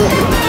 Oh.